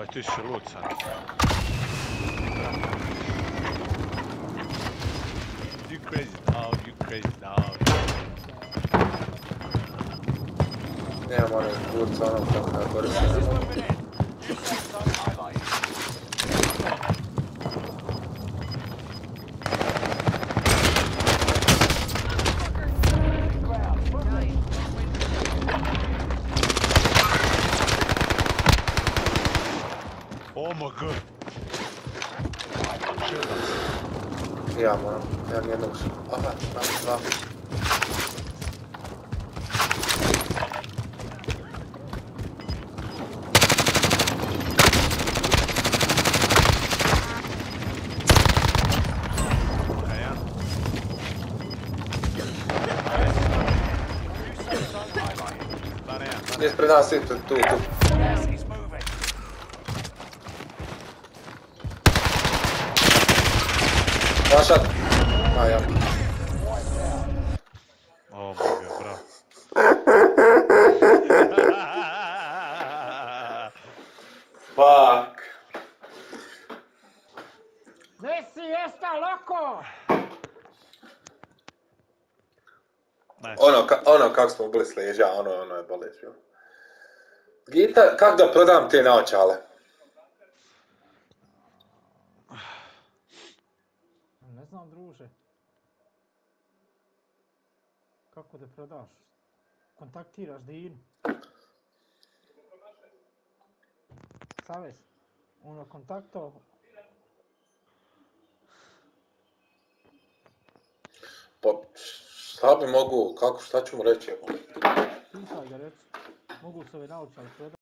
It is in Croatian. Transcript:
Ovaj ti si lud sad. You crazy dog, you crazy dog. Nemam one kurca onog kako da koristim. Oh my god. Ja, mano. É a minha luz. Ah, vai, vai, vai. Despre nas tu, tu. Vašat. A ja. Oh my god, bravo. Fuck. Messi, esta loco! Ne, Ono, ka, ono kako smo bili s leđa, ono, ono je bolest bilo. Gita, kak da prodam te naočale? Ne znam, druže. Kako da prodaš? Kontaktiraš Dinu. Savez, ono kontakto, Pa, šta bi mogu, kako, šta ću mu reći? pitaj ga reci. Mogu se ove naučali prodati.